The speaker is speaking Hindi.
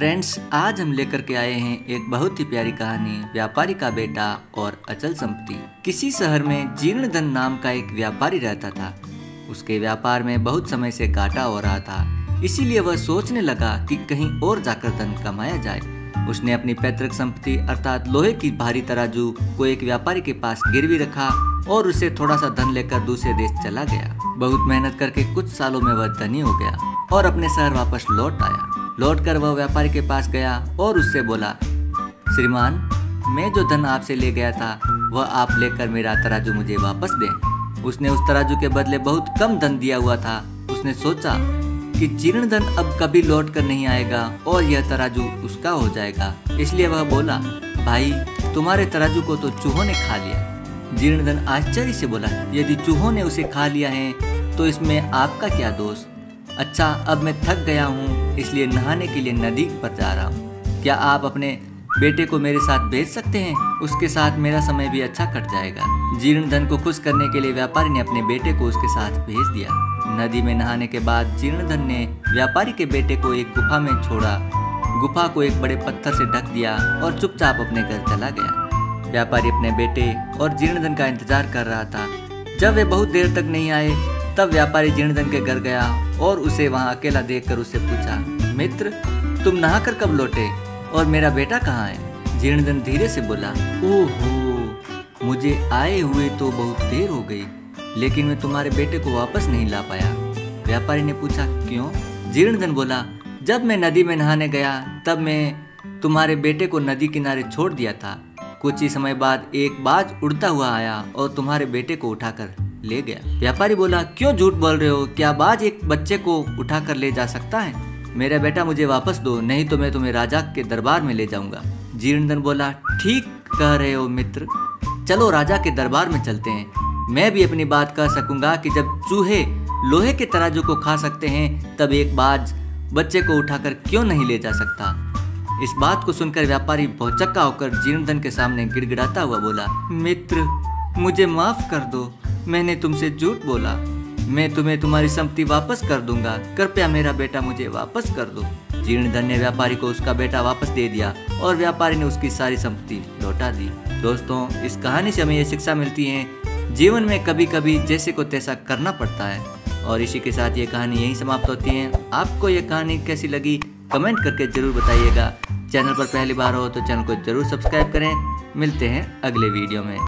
फ्रेंड्स आज हम लेकर के आए हैं एक बहुत ही प्यारी कहानी, व्यापारी का बेटा और अचल संपत्ति। किसी शहर में जीर्ण धन नाम का एक व्यापारी रहता था। उसके व्यापार में बहुत समय से घाटा हो रहा था। इसीलिए वह सोचने लगा कि कहीं और जाकर धन कमाया जाए। उसने अपनी पैतृक संपत्ति अर्थात लोहे की भारी तराजू को एक व्यापारी के पास गिरवी रखा और उसे थोड़ा सा धन लेकर दूसरे देश चला गया। बहुत मेहनत करके कुछ सालों में वह धनी हो गया और अपने शहर वापस लौट आया। लौटकर वह व्यापारी के पास गया और उससे बोला, श्रीमान, मैं जो धन आपसे ले गया था, वह आप लेकर मेरा तराजू मुझे वापस दें। उसने उस तराजू के बदले बहुत कम धन दिया हुआ था। उसने सोचा कि जीर्ण धन अब कभी लौट कर नहीं आएगा और यह तराजू उसका हो जाएगा। इसलिए वह बोला, भाई, तुम्हारे तराजू को तो चूहों ने खा लिया। जीर्ण धन आश्चर्य से बोला, यदि चूहों ने उसे खा लिया है तो इसमें आपका क्या दोष? अच्छा अब मैं थक गया हूँ, इसलिए नहाने के लिए नदी पर जा रहा हूँ। क्या आप अपने बेटे को मेरे साथ भेज सकते हैं? उसके साथ मेरा समय भी अच्छा कट जाएगा। जीर्ण धन को खुश करने के लिए व्यापारी ने अपने बेटे को उसके साथ भेज दिया। नदी में नहाने के बाद जीर्ण धन ने व्यापारी के बेटे को एक गुफा में छोड़ा। गुफा को एक बड़े पत्थर से ढक दिया और चुपचाप अपने घर चला गया। व्यापारी अपने बेटे और जीर्ण धन का इंतज़ार कर रहा था। जब वे बहुत देर तक नहीं आए तब व्यापारी जीर्णधन के घर गया और उसे वहाँ अकेला देखकर उससे पूछा, मित्र, तुम नहाकर कब लौटे और मेरा बेटा कहाँ है? जीर्णधन धीरे से बोला, ओहो, मुझे आए हुए तो बहुत देर हो गई, लेकिन मैं तुम्हारे बेटे को वापस नहीं ला पाया। व्यापारी ने पूछा, क्यों? जीर्णधन बोला, जब मैं नदी में नहाने गया, तब मैं तुम्हारे बेटे को नदी किनारे छोड़ दिया था। कुछ ही समय बाद एक बाज उड़ता हुआ आया और तुम्हारे बेटे को उठाकर ले गया। व्यापारी बोला, क्यों झूठ बोल रहे हो? क्या बाज एक बच्चे को उठा कर ले जा सकता है? मेरा बेटा मुझे वापस दो, नहीं तो मैं तुम्हें राजा के दरबार में ले जाऊँगा। जीर्णधन बोला, ठीक कह रहे हो मित्र। चलो राजा के दरबार में चलते हैं। मैं भी अपनी बात कह सकूँगा कि जब चूहे लोहे के तराजू को खा सकते हैं, तब एक बाज बच्चे को उठाकर क्यों नहीं ले जा सकता? इस बात को सुनकर व्यापारी भौचक्का होकर जीर्णधन के सामने गिड़गिड़ाता हुआ बोला, मित्र, मुझे माफ़ कर दो। मैंने तुमसे झूठ बोला। मैं तुम्हें तुम्हारी संपत्ति वापस कर दूँगा। कृपया मेरा बेटा मुझे वापस कर दो। जीर्णधन ने व्यापारी को उसका बेटा वापस दे दिया और व्यापारी ने उसकी सारी संपत्ति लौटा दी। दोस्तों, इस कहानी से हमें ये शिक्षा मिलती है, जीवन में कभी कभी जैसे को तैसा करना पड़ता है। और इसी के साथ ये कहानी यही समाप्त होती है। आपको ये कहानी कैसी लगी, कमेंट करके ज़रूर बताइएगा। चैनल पर पहली बार हो तो चैनल को ज़रूर सब्सक्राइब करें। मिलते हैं अगले वीडियो में।